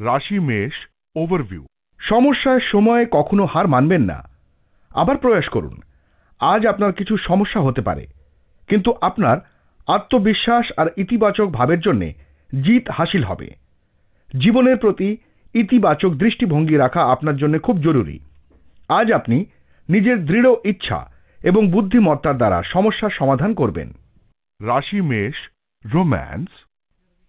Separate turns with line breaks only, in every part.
রাশি মেষ ওভারভিউ
সমস্যার সময় কখনো হার মানবেন না। আবার প্রয়াস করুন। আজ আপনার কিছু সমস্যা হতে পারে। কিন্তু আপনার আত্মবিশ্বাস আর ইতিবাচক ভাবের জন্য জিত হাসিল হবে। জীবনের প্রতি ইতিবাচক দৃষ্টিভঙ্গি রাখা আপনার জন্য খুব জরুরি। আজ আপনি নিজের দৃঢ় ইচ্ছা এবং বুদ্ধিমত্তার দ্বারা সমস্যার সমাধান করবেন।
রাশি মেষ রোম্যান্স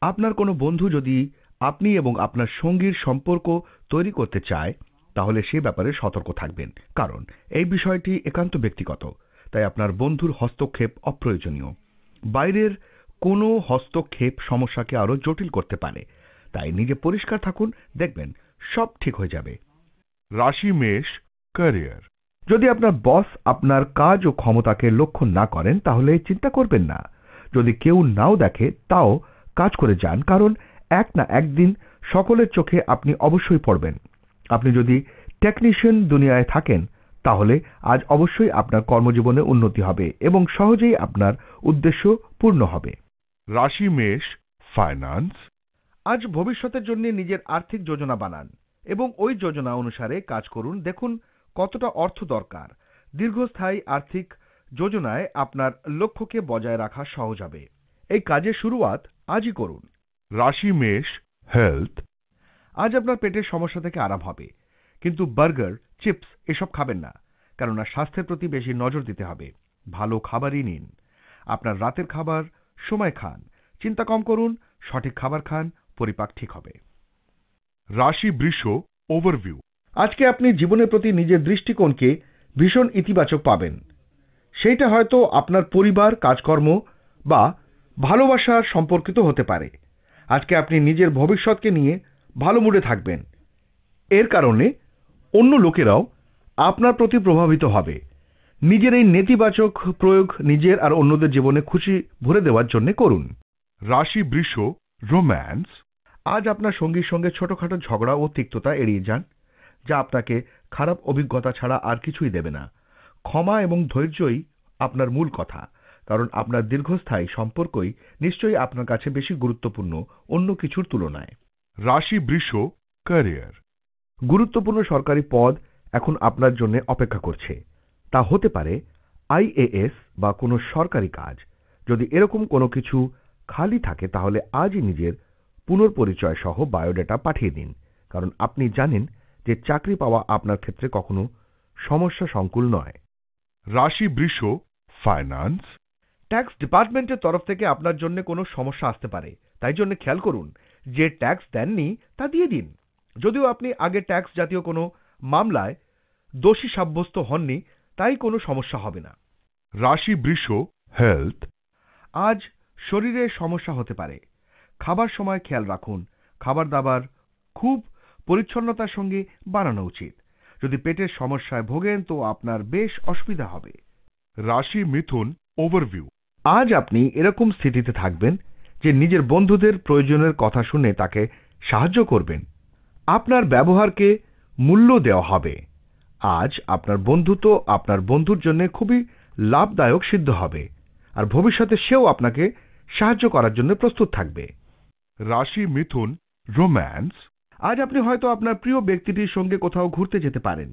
আপনার কোনো বন্ধু যদি আপনি এবং আপনার সঙ্গীর সম্পর্ক তৈরি করতে চায়, তাহলে সে ব্যাপারে সতর্ক থাকবেন। কারণ এই বিষয়টি একান্ত ব্যক্তিগত, তাই আপনার বন্ধুর হস্তক্ষেপ অপ্রয়োজনীয়। বাইরের কোনো হস্তক্ষেপ সমস্যাকে আরও জটিল করতে পারে, তাই নিজে পরিষ্কার থাকুন, দেখবেন সব ঠিক হয়ে যাবে।
রাশি মেষ, ক্যারিয়ার।
যদি আপনার বস আপনার কাজ ও ক্ষমতাকে লক্ষ্য না করেন, তাহলে চিন্তা করবেন না। যদি কেউ নাও দেখে, তাও কাজ করে যান, কারণ এক না একদিন সকলের চোখে আপনি অবশ্যই পড়বেন। আপনি যদি টেকনিশিয়ান দুনিয়ায় থাকেন তাহলে আজ অবশ্যই আপনার কর্মজীবনে উন্নতি হবে এবং সহজেই আপনার উদ্দেশ্য পূর্ণ হবে।
রাশি মেষ ফাইন্যান্স
আজ ভবিষ্যতের জন্য নিজের আর্থিক যোজনা বানান এবং ওই যোজনা অনুসারে কাজ করুন। দেখুন কতটা অর্থ দরকার। দীর্ঘস্থায়ী আর্থিক যোজনায় আপনার লক্ষ্যকে বজায় রাখা সহজ হবে। এই কাজের শুরুয়াত আজই করুন।
রাশি, মেষ, হেলথ,
আজ আপনার পেটের সমস্যা থেকে আরাম হবে। কিন্তু বার্গার, চিপস এসব খাবেন না, কেননা স্বাস্থ্যের প্রতি বেশি নজর দিতে হবে। ভালো খাবারই নিন। আপনার রাতের খাবার, সময় খান। চিন্তা কম করুন, সঠিক খাবার খান, পরিপাক ঠিক হবে।
রাশি, বৃষ, ওভারভিউ।
আজকে আপনি জীবনের প্রতি নিজের দৃষ্টিকোণকে ভীষণ ইতিবাচক পাবেন। সেইটা হয়তো আপনার পরিবার, কাজকর্ম বা ভালোবাসার সম্পর্কিত হতে পারে। আজকে আপনি নিজের ভবিষ্যৎকে নিয়ে ভালো মুডে থাকবেন। এর কারণে অন্য লোকেরাও আপনার প্রতি প্রভাবিত হবে। নিজের এই নেতিবাচক প্রয়োগ নিজের আর অন্যদের জীবনে খুশি ভরে দেওয়ার জন্য করুন।
রাশি বৃষ রোম্যান্স,
আজ আপনার সঙ্গীর সঙ্গে ছোটখাটো ঝগড়া ও তিক্ততা এড়িয়ে যান, যা আপনাকে খারাপ অভিজ্ঞতা ছাড়া আর কিছুই দেবে না। ক্ষমা এবং ধৈর্যই আপনার মূল কথা। কারণ আপনার দীর্ঘস্থায়ী সম্পর্কই নিশ্চয়ই আপনার কাছে বেশি গুরুত্বপূর্ণ অন্য কিছুর তুলনায়।
রাশি বৃষ ক্যারিয়ার
গুরুত্বপূর্ণ সরকারি পদ এখন আপনার জন্য অপেক্ষা করছে। তা হতে পারে আইএএস বা কোনো সরকারি কাজ। যদি এরকম কোনো কিছু খালি থাকে তাহলে আজই নিজের পুনর্পরিচয় সহ বায়োডেটা পাঠিয়ে দিন। কারণ আপনি জানেন যে চাকরি পাওয়া আপনার ক্ষেত্রে কখনো সমস্যা সংকুল নয়।
রাশি বৃষ ফাইন্যান্স
ট্যাক্স ডিপার্টমেন্টের তরফ থেকে আপনার জন্য কোনো সমস্যা আসতে পারে। তাই জন্য খেয়াল করুন যে ট্যাক্স দেননি তা দিয়ে দিন। যদিও আপনি আগে ট্যাক্স জাতীয় কোনো মামলায় দোষী সাব্যস্ত হননি তাই কোনো সমস্যা হবে না।
রাশি বৃষ হেলথ।
আজ শরীরে সমস্যা হতে পারে। খাবার সময় খেয়াল রাখুন। খাবার দাবার খুব পরিচ্ছন্নতার সঙ্গে বানানো উচিত। যদি পেটের সমস্যায় ভোগেন তো আপনার বেশ অসুবিধা হবে।
রাশি মিথুন ওভারভিউ।
আজ আপনি এরকম স্থিতিতে থাকবেন যে নিজের বন্ধুদের প্রয়োজনের কথা শুনে তাকে সাহায্য করবেন। আপনার ব্যবহারকে মূল্য দেওয়া হবে। আজ আপনার বন্ধুত্ব আপনার বন্ধুর জন্য খুবই লাভদায়ক সিদ্ধ হবে আর ভবিষ্যতে সেও আপনাকে সাহায্য করার জন্য প্রস্তুত থাকবে।
রাশি মিথুন, রোম্যান্স।
আজ আপনি হয়তো আপনার প্রিয় ব্যক্তিটির সঙ্গে কোথাও ঘুরতে যেতে পারেন।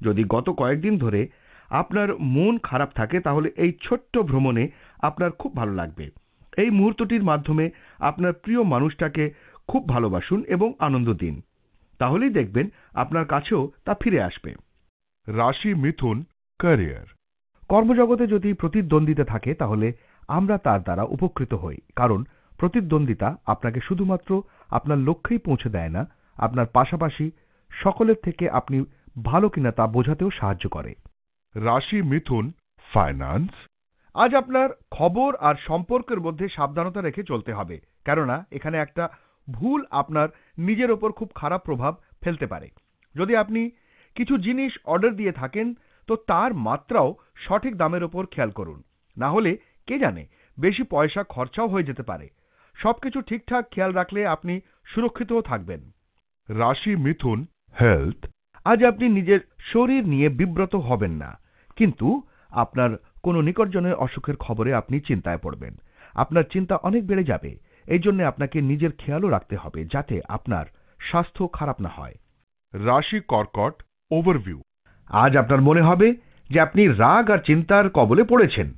যদি গত কয়েকদিন ধরে আপনার মন খারাপ থাকে, তাহলে এই ছোট্ট ভ্রমণে আপনার খুব ভালো লাগবে। এই মুহূর্তটির মাধ্যমে আপনার প্রিয় মানুষটাকে খুব ভালোবাসুন এবং আনন্দ দিন। তাহলেই দেখবেন আপনার কাছেও তা ফিরে আসবে।
রাশি মিথুন ক্যারিয়ার।
কর্মজগতে যদি প্রতিদ্বন্দ্বিতা থাকে তাহলে আমরা তার দ্বারা উপকৃত হই। কারণ প্রতিদ্বন্দ্বিতা আপনাকে শুধুমাত্র আপনার লক্ষ্যেই পৌঁছে দেয় না আপনার পাশাপাশি সকলের থেকে আপনি ভালো কিনা তা বোঝাতেও সাহায্য করে।
রাশি মিথুন ফাইন্যান্স।
আজ আপনার খবর আর সম্পর্কের মধ্যে সাবধানতা রেখে চলতে হবে। কেননা, এখানে একটা ভুল আপনার নিজের ওপর খুব খারাপ প্রভাব ফেলতে পারে। যদি আপনি কিছু জিনিস অর্ডার দিয়ে থাকেন, তো তার মাত্রাও সঠিক দামের ওপর খেয়াল করুন। না হলে, কে জানে, বেশি পয়সা খরচাও হয়ে যেতে পারে। সবকিছু ঠিকঠাক খেয়াল রাখলে আপনি সুরক্ষিতও থাকবেন।
রাশি মিথুন হেলথ,
আজ আপনি নিজের শরীর নিয়ে বিব্রত হবেন না। কিন্তু আপনার কোনো নিকটজনের অসুখের খবরে আপনি চিন্তায় পড়বেন। আপনার চিন্তা অনেক বেড়ে যাবে। এই জন্য আপনাকে নিজের খেয়ালও রাখতে হবে যাতে আপনার স্বাস্থ্য খারাপ না হয়।
রাশি কর্কট ওভারভিউ।
আজ আপনার মনে হবে যে আপনি রাগ আর চিন্তার কবলে পড়েছেন।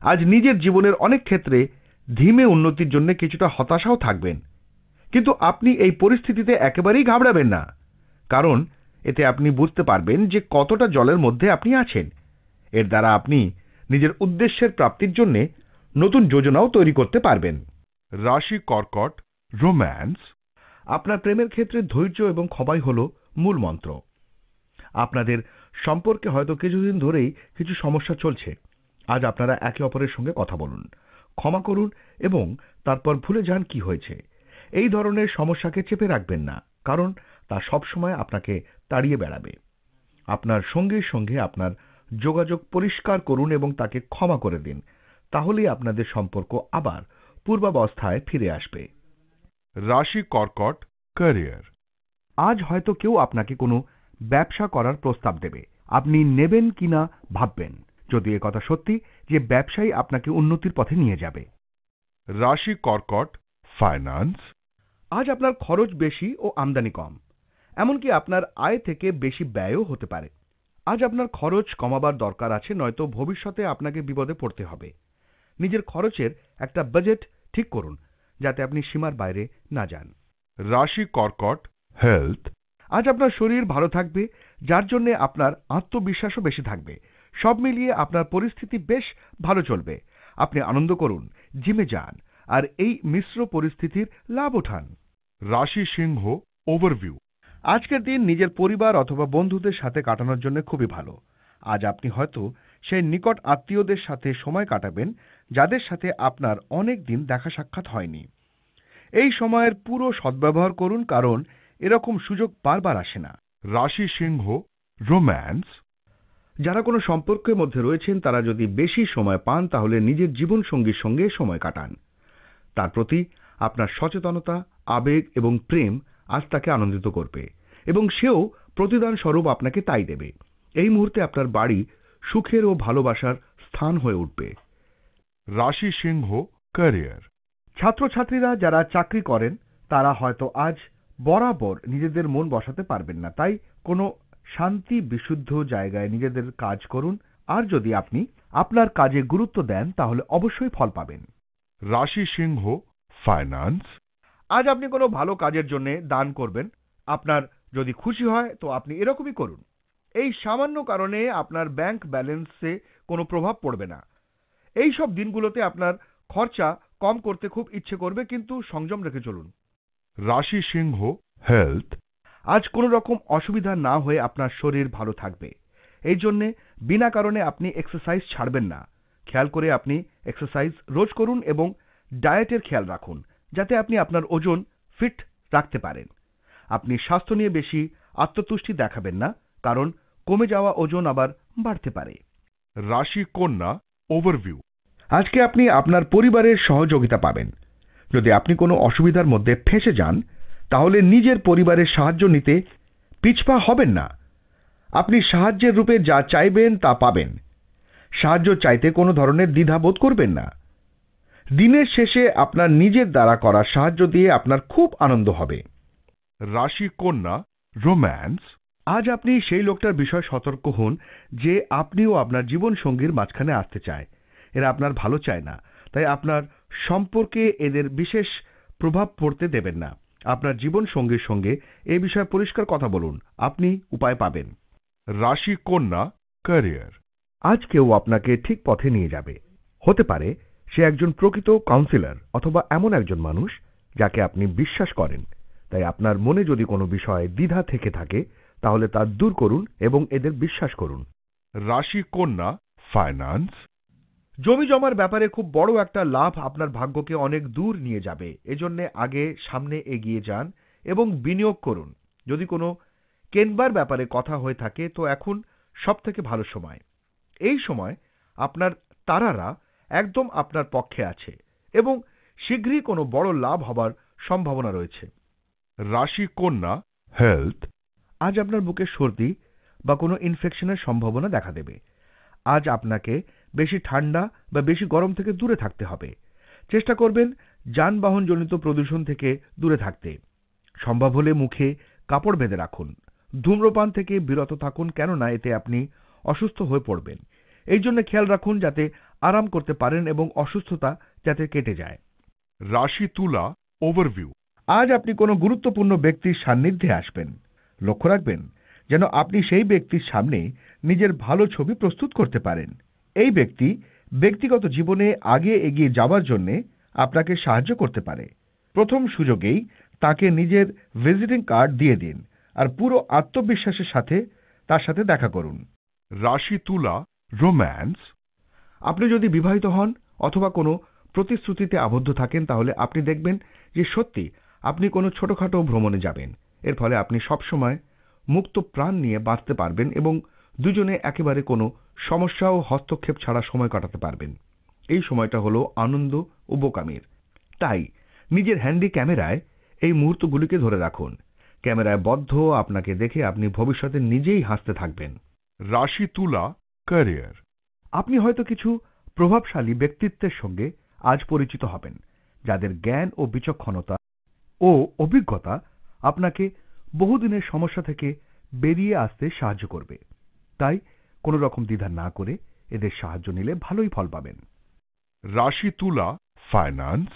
আজ নিজের জীবনের অনেক ক্ষেত্রে ধীমে উন্নতির জন্য কিছুটা হতাশাও থাকবেন। কিন্তু আপনি এই পরিস্থিতিতে একেবারেই ঘাবড়াবেন না। কারণ এতে আপনি বুঝতে পারবেন যে কতটা জলের মধ্যে আপনি আছেন। এর দ্বারা আপনি নিজের উদ্দেশ্যের প্রাপ্তির জন্যে নতুন যোজনাও তৈরি করতে পারবেন।
রাশি কর্কট রোম্যান্স।
আপনার প্রেমের ক্ষেত্রে ধৈর্য এবং ক্ষমাই হল মূল মন্ত্র। আপনাদের সম্পর্কে হয়তো কিছুদিন ধরেই কিছু সমস্যা চলছে। আজ আপনারা একে অপরের সঙ্গে কথা বলুন ক্ষমা করুন এবং তারপর ভুলে যান কি হয়েছে। এই ধরনের সমস্যাকে চেপে রাখবেন না কারণ তা সবসময় আপনাকে তাড়িয়ে বেড়াবে। আপনার সঙ্গে সঙ্গে আপনার যোগাযোগ পরিষ্কার করুন এবং তাকে ক্ষমা করে দিন। তাহলেই আপনাদের সম্পর্ক আবার পূর্বাবস্থায় ফিরে আসবে।
রাশি কর্কট ক্যারিয়ার।
আজ হয়তো কেউ আপনাকে কোনো ব্যবসা করার প্রস্তাব দেবে। আপনি নেবেন কিনা ভাববেন। যদি কথা সত্যি যে ব্যবসায়ী আপনাকে উন্নতির পথে নিয়ে যাবে।
রাশি কর্কট ফাইন্যান্স।
আজ আপনার খরচ বেশি ও আমদানি কম। এমনকি আপনার আয় থেকে বেশি ব্যয়ও হতে পারে। আজ আপনার খরচ কমাবার দরকার আছে, নয়তো ভবিষ্যতে আপনাকে বিপদে পড়তে হবে। নিজের খরচের একটা বাজেট ঠিক করুন, যাতে আপনি সীমার বাইরে না যান।
রাশি কর্কট হেলথ
আজ আপনার শরীর ভালো থাকবে, যার জন্য আপনার আত্মবিশ্বাসও বেশি থাকবে। সব মিলিয়ে আপনার পরিস্থিতি বেশ ভালো চলবে। আপনি আনন্দ করুন জিমে যান, আর এই মিশ্র পরিস্থিতির লাভ ওঠান
রাশি সিংহ ওভারভিউ
আজকের দিন নিজের পরিবার অথবা বন্ধুদের সাথে কাটানোর জন্য খুবই ভালো। আজ আপনি হয়তো সেই নিকট আত্মীয়দের সাথে সময় কাটাবেন, যাদের সাথে আপনার অনেক দিন দেখা সাক্ষাৎ হয়নি। এই সময়ের পুরো সদ্ব্যবহার করুন, কারণ এরকম সুযোগ বারবার আসে না।
রাশি সিংহ, রোম্যান্স।
যারা কোনো সম্পর্কের মধ্যে রয়েছেন, তারা যদি বেশি সময় পান, তাহলে নিজের জীবন সঙ্গীর সঙ্গে সময় কাটান। তার প্রতি আপনার সচেতনতা, আবেগ এবং প্রেম আজ তাকে আনন্দিত করবে এবং সেও প্রতিদান স্বরূপ আপনাকে তাই দেবে। এই মুহূর্তে আপনার বাড়ি সুখের ও ভালোবাসার স্থান হয়ে উঠবে।
রাশি সিংহ ক্যারিয়ার
ছাত্রছাত্রীরা যারা চাকরি করেন তারা হয়তো আজ বরাবর নিজেদের মন বসাতে পারবেন না। তাই কোনো শান্তি বিশুদ্ধ জায়গায় নিজেদের কাজ করুন। আর যদি আপনি আপনার কাজে গুরুত্ব দেন তাহলে অবশ্যই ফল পাবেন।
রাশি সিংহ ফাইন্যান্স
আজ আপনি কোনো ভালো কাজের জন্য দান করবেন। আপনার যদি খুশি হয়, তো আপনি এরকমই করুন। এই সামান্য কারণে আপনার ব্যাংক ব্যালেন্সে কোনো প্রভাব পড়বে না। এই সব দিনগুলোতে আপনার খরচা কম করতে খুব ইচ্ছে করবে, কিন্তু সংযম রেখে চলুন।
রাশি সিংহ হেলথ,
আজ কোনো রকম অসুবিধা না হয়ে আপনার শরীর ভালো থাকবে। এই জন্যে বিনা কারণে আপনি এক্সারসাইজ ছাড়বেন না। খেয়াল করে আপনি এক্সারসাইজ রোজ করুন এবং ডায়েটের খেয়াল রাখুন। যাতে আপনি আপনার ওজন ফিট রাখতে পারেন। আপনি স্বাস্থ্য নিয়ে বেশি আত্মতুষ্টি দেখাবেন না কারণ কমে যাওয়া ওজন আবার বাড়তে পারে।
রাশি কন্যা ওভারভিউ
আজকে আপনি আপনার পরিবারের সহযোগিতা পাবেন। যদি আপনি কোনো অসুবিধার মধ্যে ফেঁসে যান তাহলে নিজের পরিবারের সাহায্য নিতে পিছপা হবেন না। আপনি সাহায্যের রূপে যা চাইবেন তা পাবেন। সাহায্য চাইতে কোনো ধরনের দ্বিধা বোধ করবেন না। দিনের শেষে আপনার নিজের দ্বারা করা সাহায্য দিয়ে আপনার খুব আনন্দ হবে।
রাশি কন্যা, রোম্যান্স,
আজ আপনি সেই লোকটার বিষয়ে সতর্ক হন যে আপনিও আপনার জীবন সঙ্গীর মাঝখানে আসতে চায়। এরা আপনার ভালো চায় না, তাই আপনার সম্পর্কে এদের বিশেষ প্রভাব পড়তে দেবেন না। আপনার জীবন সঙ্গীর সঙ্গে এ বিষয়ে পরিষ্কার কথা বলুন, আপনি উপায় পাবেন।
রাশি কন্যা, ক্যারিয়ার,
আজ কেউ আপনাকে ঠিক পথে নিয়ে যাবে। হতে পারে সে একজন প্রকৃত কাউন্সিলর অথবা এমন একজন মানুষ যাকে আপনি বিশ্বাস করেন। তাই আপনার মনে যদি কোনো বিষয়ে দ্বিধা থেকে থাকে তাহলে তা দূর করুন এবং এদের বিশ্বাস করুন।
রাশি কন্যা ফাইন্যান্স
জমি জমার ব্যাপারে খুব বড় একটা লাভ আপনার ভাগ্যকে অনেক দূর নিয়ে যাবে। এজন্য আগে সামনে এগিয়ে যান এবং বিনিয়োগ করুন। যদি কোনো কেনবার ব্যাপারে কথা হয়ে থাকে তো এখন সব থেকে ভালো সময়। এই সময় আপনার তারারা একদম আপনার পক্ষে আছে এবং শীঘ্রই কোনো বড় লাভ হবার সম্ভাবনা রয়েছে।
রাশি কন্যা হেলথ
আজ আপনার বুকে সর্দি বা কোনো ইনফেকশনের সম্ভাবনা দেখা দেবে। আজ আপনাকে বেশি ঠান্ডা বা বেশি গরম থেকে দূরে থাকতে হবে। চেষ্টা করবেন যানবাহনজনিত প্রদূষণ থেকে দূরে থাকতে। সম্ভব হলে মুখে কাপড় বেঁধে রাখুন। ধূম্রপান থেকে বিরত থাকুন কেননা এতে আপনি অসুস্থ হয়ে পড়বেন। এই জন্য খেয়াল রাখুন যাতে আরাম করতে পারেন এবং অসুস্থতা যাতে কেটে যায়।
রাশি তুলা ওভারভিউ
আজ আপনি কোনো গুরুত্বপূর্ণ ব্যক্তির সান্নিধ্যে আসবেন। লক্ষ্য রাখবেন যেন আপনি সেই ব্যক্তির সামনে নিজের ভালো ছবি প্রস্তুত করতে পারেন। এই ব্যক্তি ব্যক্তিগত জীবনে আগে এগিয়ে যাওয়ার জন্য আপনাকে সাহায্য করতে পারে। প্রথম সুযোগেই তাকে নিজের ভিজিটিং কার্ড দিয়ে দিন আর পুরো আত্মবিশ্বাসের সাথে তার সাথে দেখা করুন।
রাশি তুলা রোম্যান্স
আপনি যদি বিবাহিত হন অথবা কোনো প্রতিশ্রুতিতে আবদ্ধ থাকেন, তাহলে আপনি দেখবেন যে সত্যি আপনি কোনো ছোটখাটো ভ্রমণে যাবেন। এর ফলে আপনি সবসময় মুক্ত প্রাণ নিয়ে বাঁচতে পারবেন এবং দুজনে একেবারে কোনো সমস্যা ও হস্তক্ষেপ ছাড়া সময় কাটাতে পারবেন। এই সময়টা হলো আনন্দ ও বোকামির। তাই নিজের হ্যান্ডি ক্যামেরায় এই মুহূর্তগুলিকে ধরে রাখুন। ক্যামেরায় বদ্ধ আপনাকে দেখে আপনি ভবিষ্যতে নিজেই হাসতে থাকবেন।
রাশি তুলা ক্যারিয়ার।
আপনি হয়তো কিছু প্রভাবশালী ব্যক্তিত্বের সঙ্গে আজ পরিচিত হবেন যাদের জ্ঞান ও বিচক্ষণতা ও অভিজ্ঞতা আপনাকে বহুদিনের সমস্যা থেকে বেরিয়ে আসতে সাহায্য করবে। তাই কোনো রকম দ্বিধা না করে এদের সাহায্য নিলে ভালোই ফল পাবেন।
রাশি তুলা ফাইন্যান্স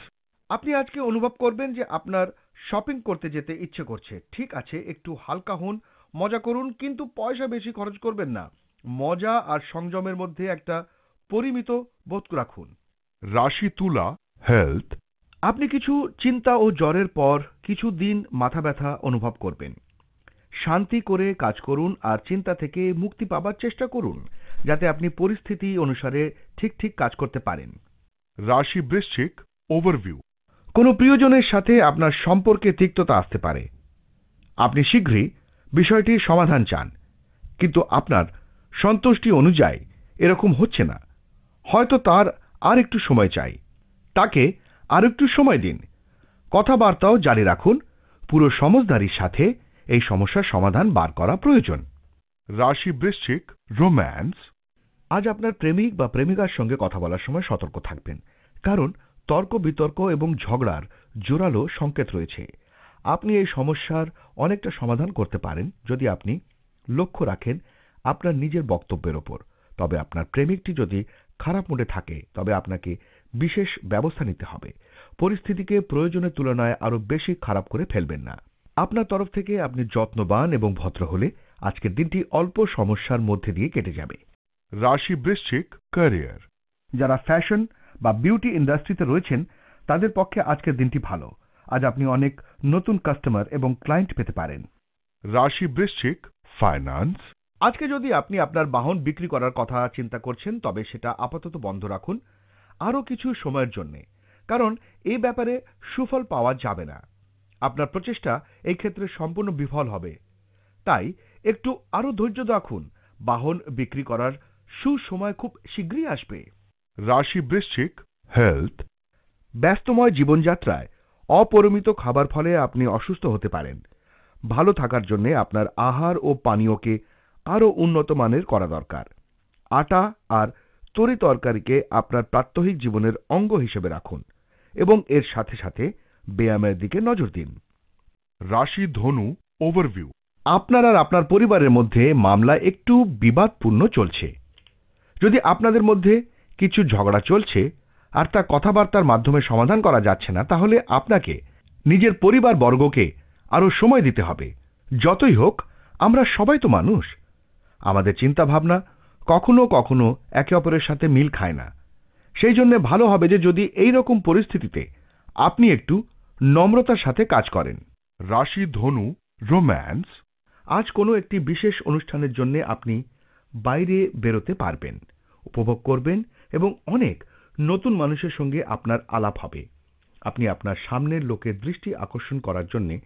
আপনি আজকে অনুভব করবেন যে আপনার শপিং করতে যেতে ইচ্ছে করছে। ঠিক আছে একটু হালকা হন মজা করুন কিন্তু পয়সা বেশি খরচ করবেন না। মজা আর সংযমের মধ্যে একটা পরিমিত বোধ রাখুন।
রাশি তুলা হেলথ,
আপনি কিছু চিন্তা ও জ্বরের পর কিছু দিন মাথা ব্যথা অনুভব করবেন। শান্তি করে কাজ করুন আর চিন্তা থেকে মুক্তি পাবার চেষ্টা করুন, যাতে আপনি পরিস্থিতি অনুসারে ঠিক ঠিক কাজ করতে পারেন।
রাশি বৃশ্চিক ওভারভিউ,
কোনো প্রিয়জনের সাথে আপনার সম্পর্কে তিক্ততা আসতে পারে। আপনি শীঘ্রই বিষয়টির সমাধান চান, কিন্তু আপনার সন্তুষ্টি অনুযায়ী এরকম হচ্ছে না। হয়তো তার আর একটু সময় চাই। তাকে আর একটু সময় দিন। কথাবার্তাও জারি রাখুন। পুরো সমজদারির সাথে এই সমস্যার সমাধান বার করা প্রয়োজন।
রাশি বৃশ্চিক রোম্যান্স।
আজ আপনার প্রেমিক বা প্রেমিকার সঙ্গে কথা বলার সময় সতর্ক থাকবেন। কারণ তর্ক বিতর্ক এবং ঝগড়ার জোরালো সংকেত রয়েছে। আপনি এই সমস্যার অনেকটা সমাধান করতে পারেন যদি আপনি লক্ষ্য রাখেন আপনার নিজের বক্তব্যের ওপর। তবে আপনার প্রেমিকটি যদি খারাপ মুডে থাকে, তবে আপনাকে বিশেষ ব্যবস্থা নিতে হবে। পরিস্থিতিকে প্রয়োজনের তুলনায় আরও বেশি খারাপ করে ফেলবেন না। আপনার তরফ থেকে আপনি যত্নবান এবং ভদ্র হলে আজকের দিনটি অল্প সমস্যার মধ্যে দিয়ে কেটে যাবে।
রাশি বৃশ্চিক ক্যারিয়ার।
যারা ফ্যাশন বা বিউটি ইন্ডাস্ট্রিতে রয়েছেন, তাদের পক্ষে আজকের দিনটি ভালো। আজ আপনি অনেক নতুন কাস্টমার এবং ক্লায়েন্ট পেতে পারেন।
রাশি বৃশ্চিক ফাইন্যান্স।
আজকে যদি আপনি আপনার বাহন বিক্রি করার কথা চিন্তা করছেন, তবে সেটা আপাতত বন্ধ রাখুন। আরও কিছু সময়ের জন্য। কারণ এই ব্যাপারে সুফল পাওয়া যাবে না। আপনার প্রচেষ্টা এই ক্ষেত্রে সম্পূর্ণ বিফল হবে। তাই একটু আরও ধৈর্য রাখুন। বাহন বিক্রি করার সুসময় খুব শীঘ্রই আসবে।
রাশি বৃশ্চিক হেলথ
ব্যস্তময় জীবনযাত্রায় অপরিমিত খাবার ফলে আপনি অসুস্থ হতে পারেন। ভালো থাকার জন্য আপনার আহার ও পানীয়কে আরও উন্নত মানের করা দরকার। আটা আর তরি তরকারিকে আপনার প্রাত্যহিক জীবনের অঙ্গ হিসেবে রাখুন এবং এর সাথে সাথে ব্যায়ামের দিকে নজর দিন।
রাশি ধনু ওভারভিউ।
আপনার আর আপনার পরিবারের মধ্যে মামলা একটু বিবাদপূর্ণ চলছে। যদি আপনাদের মধ্যে কিছু ঝগড়া চলছে আর তা কথাবার্তার মাধ্যমে সমাধান করা যাচ্ছে না, তাহলে আপনাকে, নিজের পরিবার বর্গকে আরও সময় দিতে হবে। যতই হোক, আমরা সবাই তো মানুষ। আমাদের চিন্তা ভাবনা কখনো কখনো একে অপরের সাথে মিল খায় না। সেই জন্য ভালো হবে যে যদি এই রকম পরিস্থিতিতে আপনি একটু নম্রতার সাথে কাজ করেন।
রাশি, ধনু, রোম্যান্স,
আজ কোনো একটি বিশেষ অনুষ্ঠানের জন্য আপনি বাইরে বেরোতে পারবেন, উপভোগ করবেন এবং অনেক নতুন মানুষের সঙ্গে আপনার আলাপ হবে। আপনি আপনার সামনের লোকের দৃষ্টি আকর্ষণ করার জন্য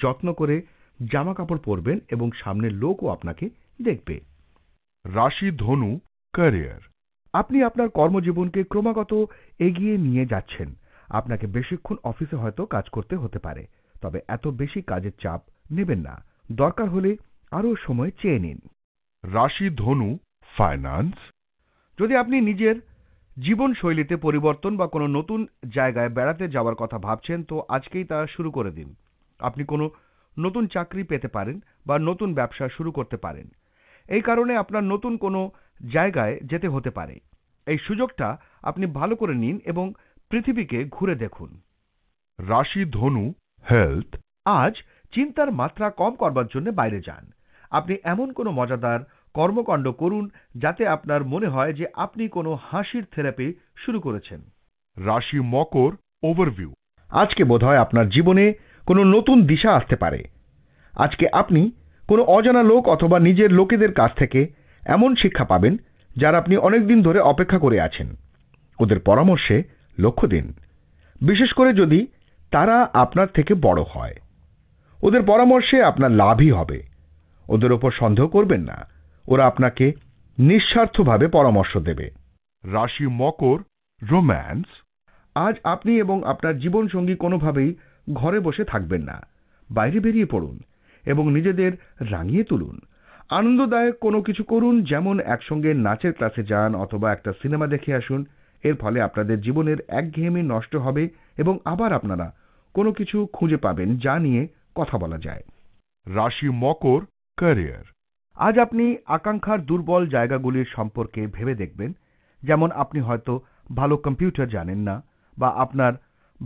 যত্ন করে জামা কাপড় পরবেন এবং সামনের লোকও আপনাকে দেখবে।
রাশি ধনু ক্যারিয়ার
আপনি আপনার কর্মজীবনকে ক্রমাগত এগিয়ে নিয়ে যাচ্ছেন। আপনাকে বেশিক্ষণ অফিসে হয়তো কাজ করতে হতে পারে। তবে এত বেশি কাজের চাপ নেবেন না। দরকার হলে আরও সময় চেয়ে নিন।
রাশি ধনু ফাইন্যান্স
যদি আপনি নিজের জীবনশৈলীতে পরিবর্তন বা কোনো নতুন জায়গায় বেড়াতে যাওয়ার কথা ভাবছেন, তো আজকেই তা শুরু করে দিন। আপনি কোনো নতুন চাকরি পেতে পারেন বা নতুন ব্যবসা শুরু করতে পারেন। এই কারণে আপনার নতুন কোনো জায়গায় যেতে হতে পারে। এই সুযোগটা আপনি ভালো করে নিন এবং পৃথিবীকে ঘুরে দেখুন।
রাশি ধনু হেলথ
আজ চিন্তার মাত্রা কম করবার জন্য বাইরে যান। আপনি এমন কোনো মজাদার কর্মকাণ্ড করুন যাতে আপনার মনে হয় যে আপনি কোনো হাসির থেরাপি শুরু করেছেন।
রাশি মকর ওভারভিউ
আজকে বোধহয় আপনার জীবনে কোনো নতুন দিশা আসতে পারে। আজকে আপনি কোনো অজানা লোক অথবা নিজের লোকেদের কাছ থেকে এমন শিক্ষা পাবেন যার আপনি অনেক দিন ধরে অপেক্ষা করে আছেন। ওদের পরামর্শে লক্ষ্য দিন। বিশেষ করে যদি তারা আপনার থেকে বড় হয়। ওদের পরামর্শে আপনার লাভই হবে। ওদের ওপর সন্দেহ করবেন না। ওরা আপনাকে নিঃস্বার্থভাবে পরামর্শ দেবে।
রাশি মকর রোম্যান্স।
আজ আপনি এবং আপনার জীবনসঙ্গী কোনোভাবেই ঘরে বসে থাকবেন না। বাইরে বেরিয়ে পড়ুন। এবং নিজেদের রাঙিয়ে তুলুন। আনন্দদায়ক কোনো কিছু করুন যেমন একসঙ্গে নাচের ক্লাসে যান অথবা একটা সিনেমা দেখে আসুন। এর ফলে আপনাদের জীবনের একঘেয়েমি নষ্ট হবে এবং আবার আপনারা কোনো কিছু খুঁজে পাবেন যা নিয়ে কথা বলা যায়।
রাশি মকর ক্যারিয়ার।
আজ আপনি আকাঙ্ক্ষার দুর্বল জায়গাগুলির সম্পর্কে ভেবে দেখবেন। যেমন আপনি হয়তো ভালো কম্পিউটার জানেন না বা আপনার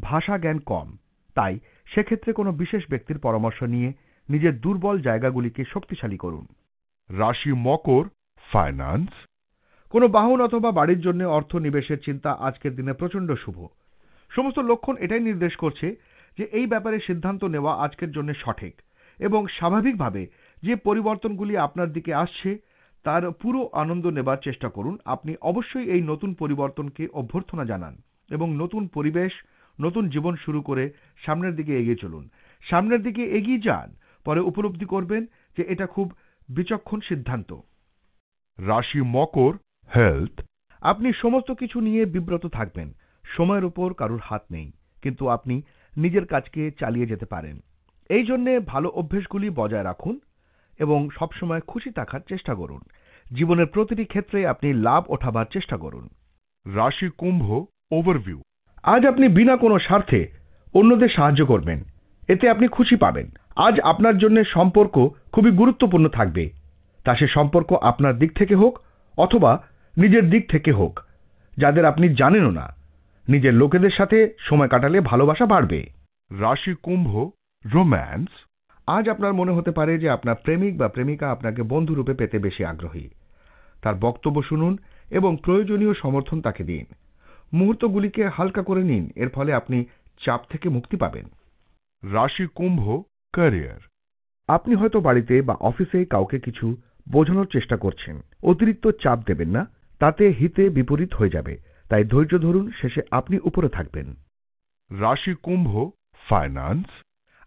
ভাষা জ্ঞান কম। তাই সেক্ষেত্রে কোনো বিশেষ ব্যক্তির পরামর্শ নিয়ে নিজের দুর্বল জায়গাগুলিকে শক্তিশালী করুন।
রাশি মকর ফাইন্যান্স
কোনো বাহন অথবা বাড়ির জন্য অর্থ নিবেশের চিন্তা আজকের দিনে প্রচণ্ড শুভ। সমস্ত লক্ষণ এটাই নির্দেশ করছে যে এই ব্যাপারে সিদ্ধান্ত নেওয়া আজকের জন্য সঠিক এবং স্বাভাবিকভাবে যে পরিবর্তনগুলি আপনার দিকে আসছে, তার পুরো আনন্দ নেবার চেষ্টা করুন। আপনি অবশ্যই এই নতুন পরিবর্তনকে অভ্যর্থনা জানান এবং নতুন পরিবেশ, নতুন জীবন শুরু করে সামনের দিকে এগিয়ে চলুন। সামনের দিকে এগিয়ে যান। পরে উপলব্ধি করবেন যে এটা খুব বিচক্ষণ সিদ্ধান্ত।
রাশি মকর হেলথ
আপনি সমস্ত কিছু নিয়ে বিব্রত থাকবেন। সময়ের উপর কারুর হাত নেই, কিন্তু আপনি নিজের কাজকে চালিয়ে যেতে পারেন। এই জন্যে ভালো অভ্যেসগুলি বজায় রাখুন এবং সবসময় খুশি থাকার চেষ্টা করুন। জীবনের প্রতিটি ক্ষেত্রে আপনি লাভ ওঠাবার চেষ্টা করুন।
রাশি কুম্ভ ওভারভিউ
আজ আপনি বিনা কোনো স্বার্থে অন্যদের সাহায্য করবেন। এতে আপনি খুশি পাবেন। আজ আপনার জন্য সম্পর্ক খুবই গুরুত্বপূর্ণ থাকবে। তা সে সম্পর্ক আপনার দিক থেকে হোক অথবা নিজের দিক থেকে হোক যাদের আপনি জানেনও না। নিজের লোকেদের সাথে সময় কাটালে ভালোবাসা বাড়বে।
রাশি কুম্ভ রোম্যান্স
আজ আপনার মনে হতে পারে যে আপনার প্রেমিক বা প্রেমিকা আপনাকে বন্ধুরূপে পেতে বেশি আগ্রহী। তার বক্তব্য শুনুন এবং প্রয়োজনীয় সমর্থন তাকে দিন। মুহূর্তগুলিকে হালকা করে নিন এর ফলে আপনি চাপ থেকে মুক্তি পাবেন।
রাশি কুম্ভ ক্যারিয়ার
আপনি হয়তো বাড়িতে বা অফিসে কাউকে কিছু বোঝানোর চেষ্টা করছেন। অতিরিক্ত চাপ দেবেন না, তাতে হিতে বিপরীত হয়ে যাবে। তাই ধৈর্য ধরুন, শেষে আপনি উপরে থাকবেন।
রাশি কুম্ভ ফাইন্যান্স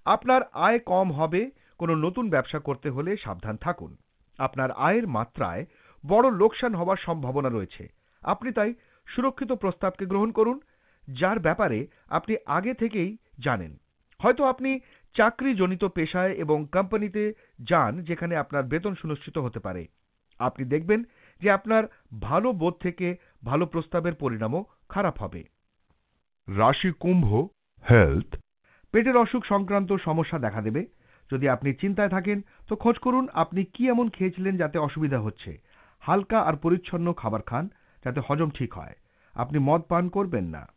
আপনার আয় কম হবে, কোনো নতুন ব্যবসা করতে হলে সাবধান থাকুন। আপনার আয়ের মাত্রায় বড় লোকসান হওয়ার সম্ভাবনা রয়েছে। আপনি তাই সুরক্ষিত প্রস্তাবকে গ্রহণ করুন, যার ব্যাপারে আপনি আগে থেকেই জানেন। হয়তো আপনি চাকরিজনিত পেশায় এবং কোম্পানিতে যান যেখানে আপনার বেতন সুনিশ্চিত হতে পারে। আপনি দেখবেন যে আপনার ভালো বোধ থেকে ভালো প্রস্তাবের পরিণামও খারাপ হবে।
রাশি কুম্ভ হেলথ
পেটের অসুখ সংক্রান্ত সমস্যা দেখা দেবে। যদি আপনি চিন্তায় থাকেন তো খোঁজ করুন আপনি কি এমন খেয়েছিলেন যাতে অসুবিধা হচ্ছে। হালকা আর পরিচ্ছন্ন খাবার খান যাতে হজম ঠিক হয়। আপনি মদ পান করবেন না।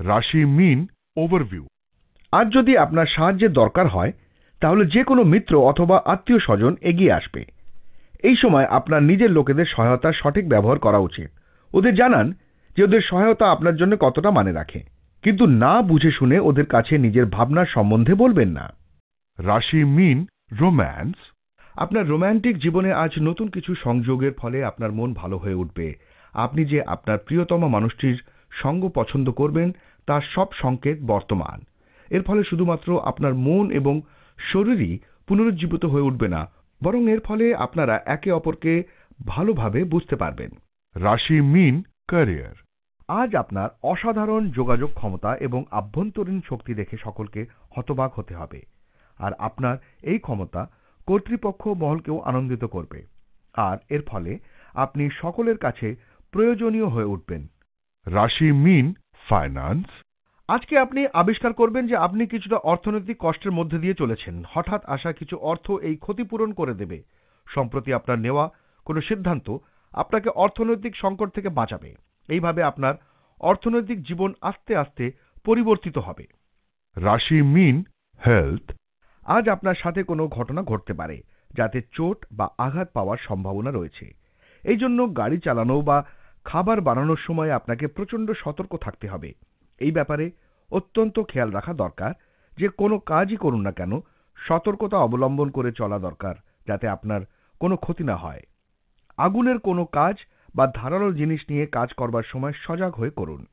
রাশি মিন ওভারভিউ
আজ যদি আপনার সাহায্যের দরকার হয় তাহলে যে কোনো মিত্র অথবা আত্মীয় স্বজন এগিয়ে আসবে। এই সময় আপনার নিজের লোকেদের সহায়তার সঠিক ব্যবহার করা উচিত। ওদের জানান যে ওদের সহায়তা আপনার জন্য কতটা মানে রাখে। কিন্তু না বুঝে শুনে ওদের কাছে নিজের ভাবনার সম্বন্ধে বলবেন না।
রাশি মিন রোম্যান্স।
আপনার রোম্যান্টিক জীবনে আজ নতুন কিছু সংযোগের ফলে আপনার মন ভালো হয়ে উঠবে। আপনি যে আপনার প্রিয়তম মানুষটির সঙ্গ পছন্দ করবেন তার সব সংকেত বর্তমান। এর ফলে শুধুমাত্র আপনার মন এবং শরীরই পুনরুজ্জীবিত হয়ে উঠবে না বরং এর ফলে আপনারা একে অপরকে ভালোভাবে বুঝতে পারবেন।
রাশি মিন ক্যারিয়ার।
আজ আপনার অসাধারণ যোগাযোগ ক্ষমতা এবং আভ্যন্তরীণ শক্তি দেখে সকলকে হতবাক হতে হবে আর আপনার এই ক্ষমতা কর্তৃপক্ষ মহলকেও আনন্দিত করবে আর এর ফলে আপনি সকলের কাছে প্রয়োজনীয় হয়ে উঠবেন।
রাশি মিন ফাইন্যান্স।
আজকে আপনি আবিষ্কার করবেন যে আপনি কিছুটা অর্থনৈতিক কষ্টের মধ্যে দিয়ে চলেছেন। হঠাৎ আসা কিছু অর্থ এই ক্ষতিপূরণ করে দেবে। সম্প্রতি আপনার নেওয়া কোনো সিদ্ধান্ত আপনাকে অর্থনৈতিক সংকট থেকে বাঁচাবে। এইভাবে আপনার অর্থনৈতিক জীবন আস্তে আস্তে পরিবর্তিত হবে।
রাশি মিন হেলথ।
আজ আপনার সাথে কোনো ঘটনা ঘটতে পারে, যাতে চোট বা আঘাত পাওয়ার সম্ভাবনা রয়েছে। এই জন্য গাড়ি চালানো বা খাবার বানানোর সময় আপনাকে প্রচণ্ড সতর্ক থাকতে হবে। এই ব্যাপারে অত্যন্ত খেয়াল রাখা দরকার যে কোনো কাজই করুন না কেন, সতর্কতা অবলম্বন করে চলা দরকার যাতে আপনার কোনো ক্ষতি না হয়। আগুনের কোনো কাজ বা ধারালো জিনিস নিয়ে কাজ করবার সময় সজাগ হয়ে করুন।